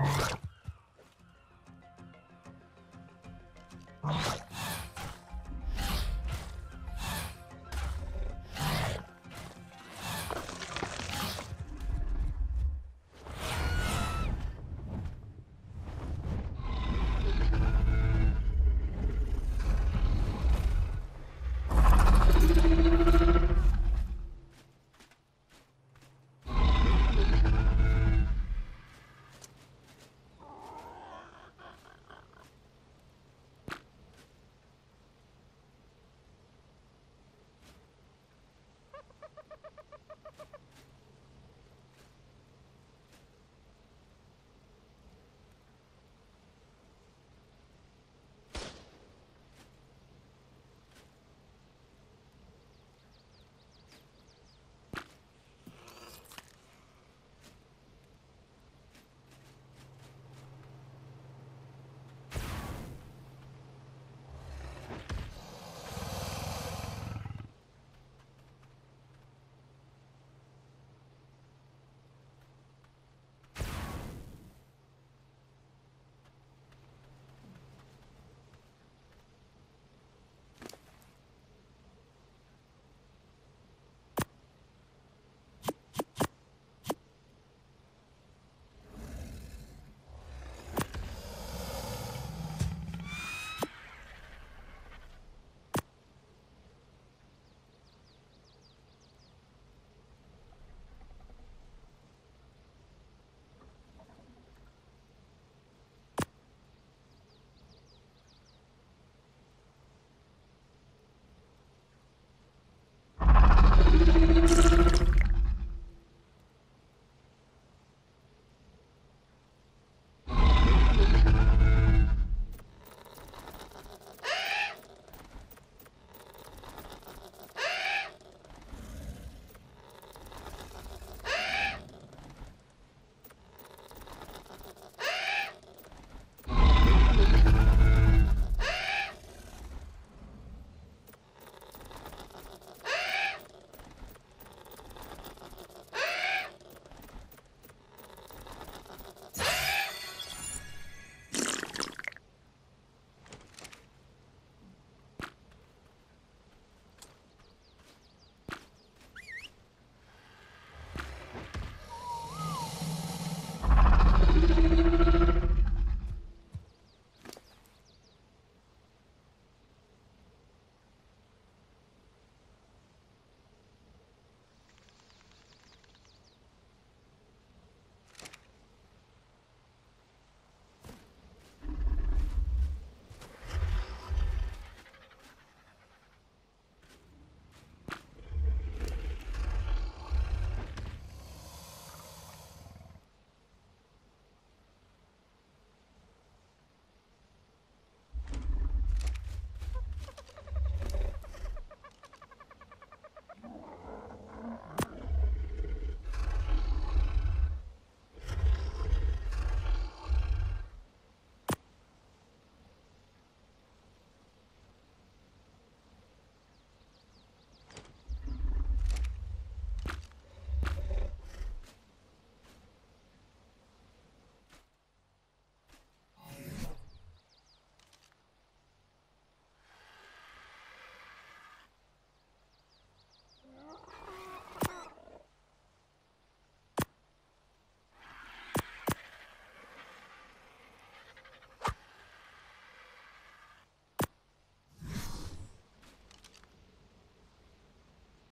Oh.